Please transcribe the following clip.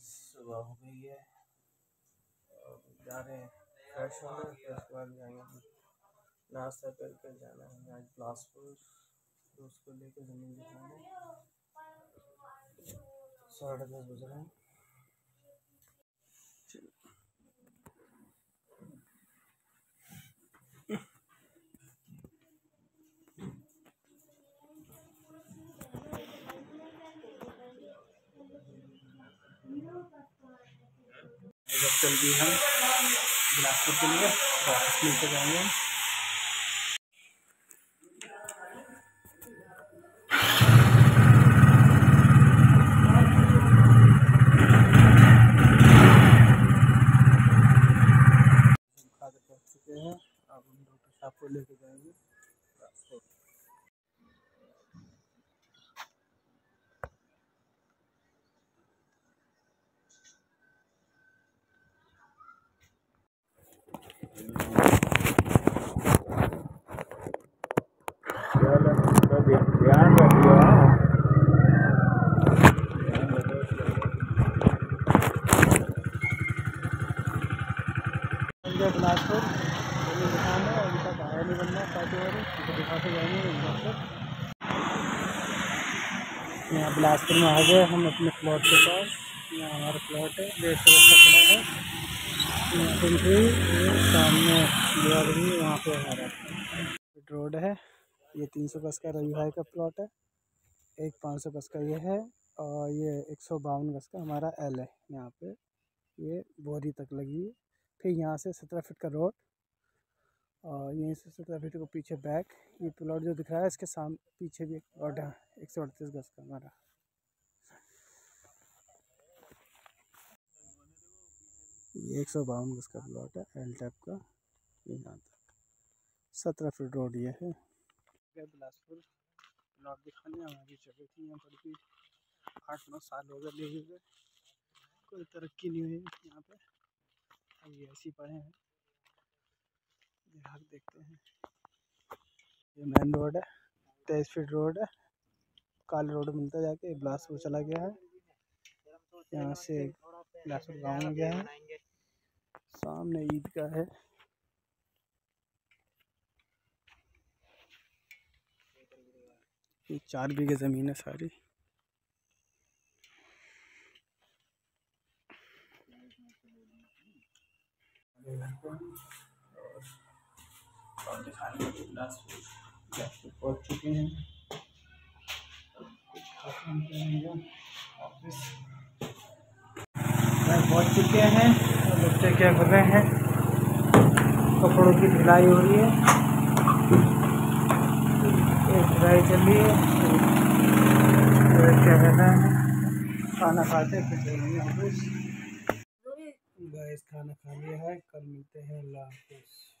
सुबह हो गई है। जा रहे हैं फ्रेश होने फिर उसके बाद जाएँगे नाश्ता करके जाना है आज बिलासपुर। दोस्त को लेकर ज़मीन दिखाने। साढ़े दस बज रहे हैं। चल दी हम बिलासपुर के लिए वापस मिलते जाएँगे। चुके हैं। हम डॉक्टर साहब को लेके बिलासपुर है अभी तक आया नहीं बनना यहाँ बिलासपुर में आ गए हम अपने प्लॉट के पास। यहाँ हमारा प्लॉट है। डेढ़ सौ का खड़ा है। सामने दिवाली वहाँ पे हमारा रोड है, ये तीन सौ गज का रवि भाई का प्लॉट है, एक पाँच सौ गज का ये है, और ये एक सौ बावन गज का हमारा एल है, यहाँ पे ये बोरी तक लगी है। फिर यहाँ से सत्रह फीट का रोड, और यहीं से सत्रह फीट को पीछे बैक, ये प्लॉट जो दिख रहा है, इसके साम, पीछे भी एक प्लॉट है एक सौ अड़तीस गज का हमारा। ये एक सौ बावन गज का प्लॉट है एल टाइप का यहाँ तक। सत्रह फीट रोड ये है। बिलासपुर। प्लॉट दिखाने हमारी जगह थी यहाँ पर भी। आठ नौ साल हो गए हुए। कोई तरक्की नहीं हुई यहाँ पे। ये ऐसे पड़े हैं। देखते हैं। ये मेन रोड है, तेईस फीट रोड है। काले रोड मिलता जाके बिलासपुर चला गया है। यहाँ से बिलासपुर गाँव में गया है। सामने ईद का है। ये चार बीघे ज़मीन है सारी। और चुके हैं ऑफ़िस चुके हैं। बच्चे क्या कर रहे हैं। कपड़ों की धुलाई हो रही है। एक धुलाई चल रही है। क्या कर रहे हैं। खाना खाते फिर जाएँगे गैस खाना खा लिया है। कल मिलते हैं। अल्लाह हाफिज़।